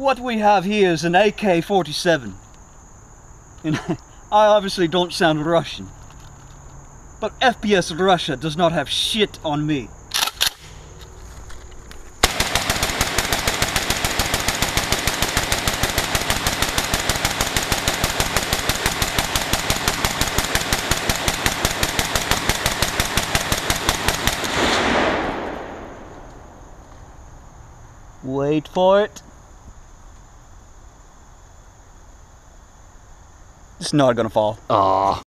What we have here is an AK 47. And I obviously don't sound Russian. But FPS Russia does not have shit on me. Wait for it. It's not gonna fall. Aw.